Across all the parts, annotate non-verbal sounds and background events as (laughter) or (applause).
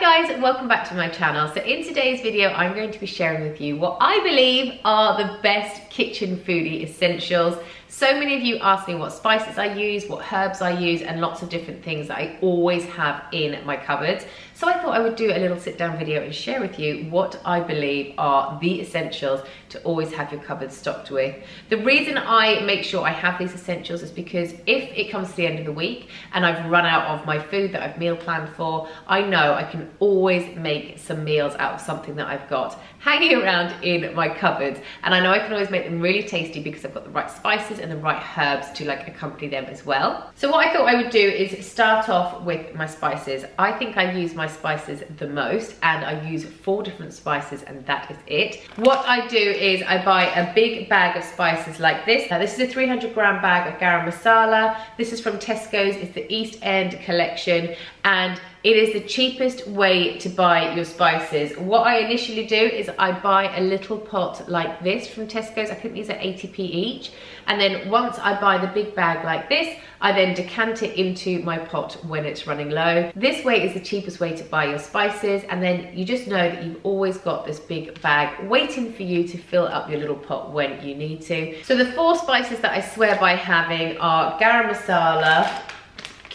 Hi guys, welcome back to my channel. So in today's video, I'm going to be sharing with you what I believe are the best kitchen foodie essentials so many of you ask me what spices I use, what herbs I use, and lots of different things that I always have in my cupboards. So I thought I would do a little sit down video and share with you what I believe are the essentials to always have your cupboard stocked with. The reason I make sure I have these essentials is because if it comes to the end of the week and I've run out of my food that I've meal planned for, I know I can always make some meals out of something that I've got (laughs) hanging around in my cupboard. And I know I can always make them really tasty because I've got the right spices and the right herbs to like accompany them as well. So what I thought I would do is start off with my spices. I think I use my spices the most and I use four different spices and that is it. What I do is I buy a big bag of spices like this. Now this is a 300 gram bag of garam masala. This is from Tesco's, it's the East End collection and it is the cheapest way to buy your spices. What I initially do is I buy a little pot like this from Tesco's. I think these are 80p each. And then once I buy the big bag like this, I then decant it into my pot when it's running low. This way is the cheapest way to buy your spices. And then you just know that you've always got this big bag waiting for you to fill up your little pot when you need to. So the four spices that I swear by having are garam masala,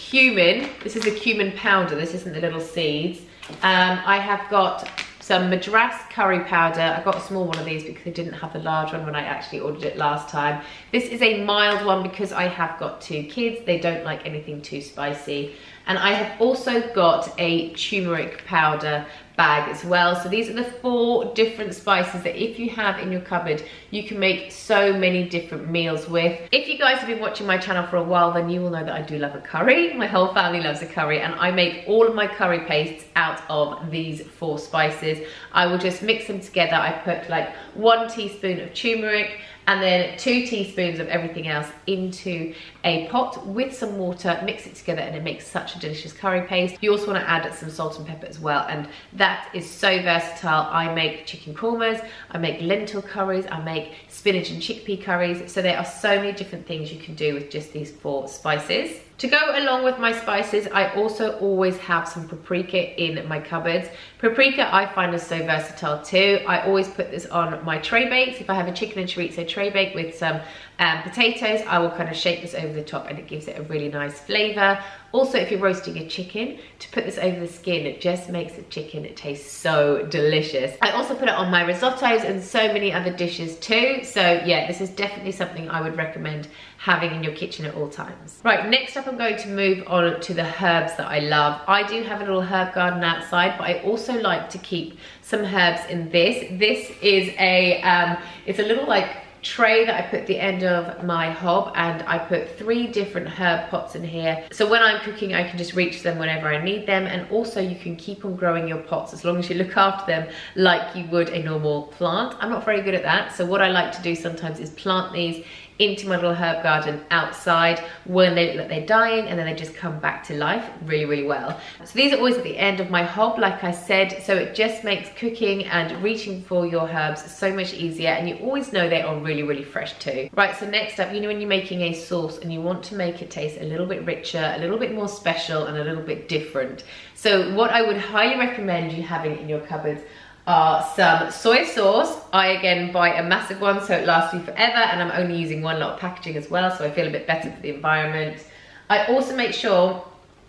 cumin. This is a cumin powder. This isn't the little seeds. Um, I have got some Madras curry powder. I got a small one of these because I didn't have the large one when I actually ordered it last time. This is a mild one because I have got two kids. They don't like anything too spicy. And I have also got a turmeric powder bag as well. So these are the four different spices that if you have in your cupboard, you can make so many different meals with. If you guys have been watching my channel for a while, then you will know that I do love a curry. My whole family loves a curry and I make all of my curry pastes out of these four spices. I will just mix them together. I put like one teaspoon of turmeric, and then two teaspoons of everything else into a pot with some water, mix it together and it makes such a delicious curry paste. You also wanna add some salt and pepper as well and that is so versatile. I make chicken kormas, I make lentil curries, I make spinach and chickpea curries. So there are so many different things you can do with just these four spices. To go along with my spices, I also always have some paprika in my cupboards. Paprika I find is so versatile too. I always put this on my tray bakes. If I have a chicken and chorizo tray bake with some um, potatoes, I will kind of shake this over the top and it gives it a really nice flavor. Also, if you're roasting a chicken, to put this over the skin, it just makes the chicken taste so delicious. I also put it on my risottos and so many other dishes too. So yeah, this is definitely something I would recommend having in your kitchen at all times. Right, next up I'm going to move on to the herbs that I love. I do have a little herb garden outside, but I also like to keep some herbs in this. This is a, um, it's a little like tray that I put the end of my hob and I put three different herb pots in here. So when I'm cooking, I can just reach them whenever I need them. And also you can keep on growing your pots as long as you look after them like you would a normal plant. I'm not very good at that. So what I like to do sometimes is plant these into my little herb garden outside when they look like they're dying and then they just come back to life really, really well. So these are always at the end of my hob, like I said, so it just makes cooking and reaching for your herbs so much easier and you always know they are really, really fresh too. Right, so next up, you know when you're making a sauce and you want to make it taste a little bit richer, a little bit more special and a little bit different. So what I would highly recommend you having in your cupboards are some soy sauce. I again buy a massive one so it lasts me forever and I'm only using one lot of packaging as well so I feel a bit better for the environment. I also make sure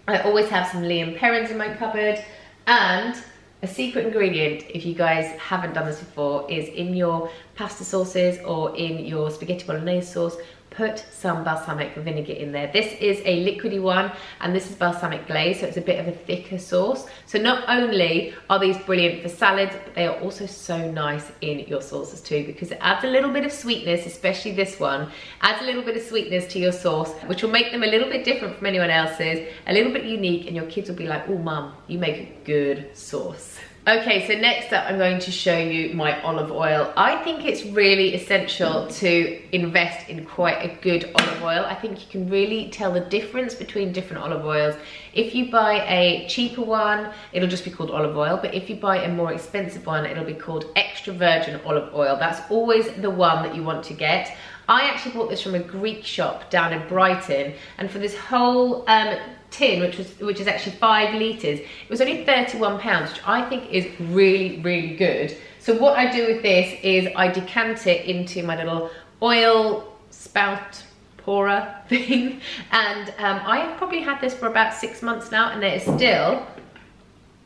I always have some Lea & Perrins in my cupboard and a secret ingredient, if you guys haven't done this before, is in your pasta sauces or in your spaghetti bolognese sauce, put some balsamic vinegar in there. This is a liquidy one and this is balsamic glaze, so it's a bit of a thicker sauce. So not only are these brilliant for salads, but they are also so nice in your sauces too because it adds a little bit of sweetness, especially this one, adds a little bit of sweetness to your sauce, which will make them a little bit different from anyone else's, a little bit unique, and your kids will be like, oh mum, you make a good sauce. (laughs) Okay, so next up I'm going to show you my olive oil. I think it's really essential to invest in quite a good olive oil. I think you can really tell the difference between different olive oils. If you buy a cheaper one, it'll just be called olive oil, but if you buy a more expensive one, it'll be called extra virgin olive oil. That's always the one that you want to get. I actually bought this from a Greek shop down in Brighton, and for this whole um, tin, which was which is actually five litres, it was only 31 pounds, which I think is really, really good. So what I do with this is I decant it into my little oil spout pourer (laughs) thing. And um, I've probably had this for about six months now and it is still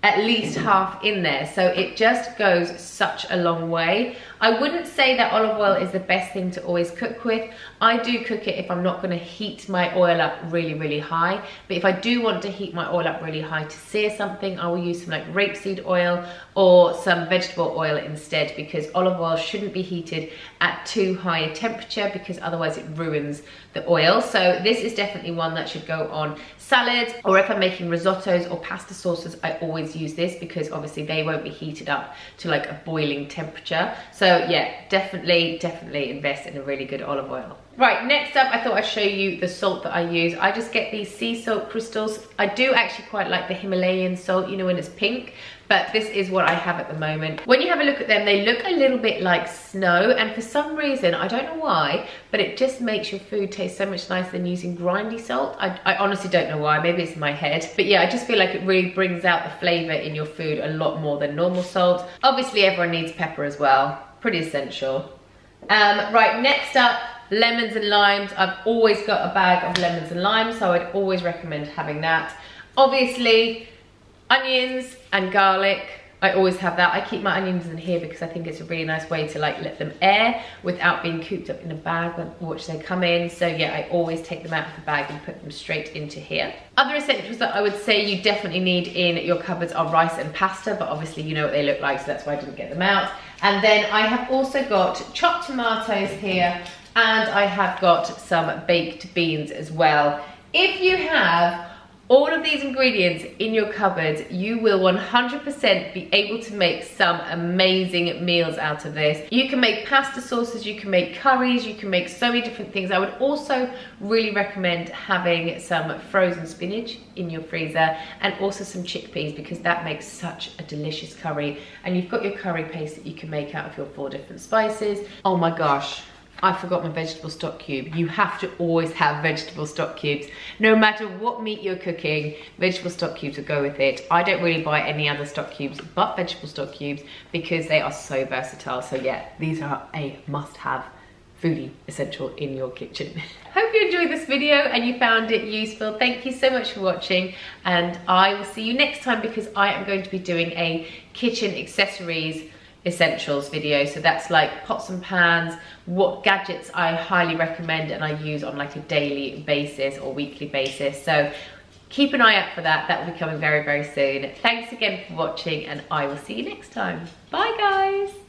at least half in there. So it just goes such a long way. I wouldn't say that olive oil is the best thing to always cook with. I do cook it if I'm not gonna heat my oil up really, really high. But if I do want to heat my oil up really high to sear something, I will use some like rapeseed oil or some vegetable oil instead because olive oil shouldn't be heated at too high a temperature because otherwise it ruins the oil. So this is definitely one that should go on salads or if I'm making risottos or pasta sauces, I always use this because obviously they won't be heated up to like a boiling temperature. So yeah, definitely, definitely invest in a really good olive oil. Right, next up, I thought I'd show you the salt that I use. I just get these sea salt crystals. I do actually quite like the Himalayan salt, you know, when it's pink, but this is what I have at the moment. When you have a look at them, they look a little bit like snow, and for some reason, I don't know why, but it just makes your food taste so much nicer than using grindy salt. I, I honestly don't know why, maybe it's in my head, but yeah, I just feel like it really brings out the flavor in your food a lot more than normal salt. Obviously, everyone needs pepper as well, pretty essential. Um, right, next up, lemons and limes. I've always got a bag of lemons and limes, so I'd always recommend having that. Obviously, onions and garlic. I always have that. I keep my onions in here because I think it's a really nice way to like let them air without being cooped up in a bag which they come in. So yeah, I always take them out of the bag and put them straight into here. Other essentials that I would say you definitely need in your cupboards are rice and pasta, but obviously you know what they look like, so that's why I didn't get them out. And then I have also got chopped tomatoes here and I have got some baked beans as well. If you have all of these ingredients in your cupboard, you will 100% be able to make some amazing meals out of this. You can make pasta sauces, you can make curries, you can make so many different things. I would also really recommend having some frozen spinach in your freezer and also some chickpeas because that makes such a delicious curry. And you've got your curry paste that you can make out of your four different spices. Oh my gosh, I forgot my vegetable stock cube. You have to always have vegetable stock cubes. No matter what meat you're cooking, vegetable stock cubes will go with it. I don't really buy any other stock cubes but vegetable stock cubes because they are so versatile. So yeah, these are a must-have foodie essential in your kitchen. (laughs) Hope you enjoyed this video and you found it useful. Thank you so much for watching and I will see you next time because I am going to be doing a kitchen accessories essentials video. So that's like pots and pans, what gadgets I highly recommend and I use on like a daily basis or weekly basis. So keep an eye out for that. That will be coming very, very soon. Thanks again for watching and I will see you next time. Bye guys.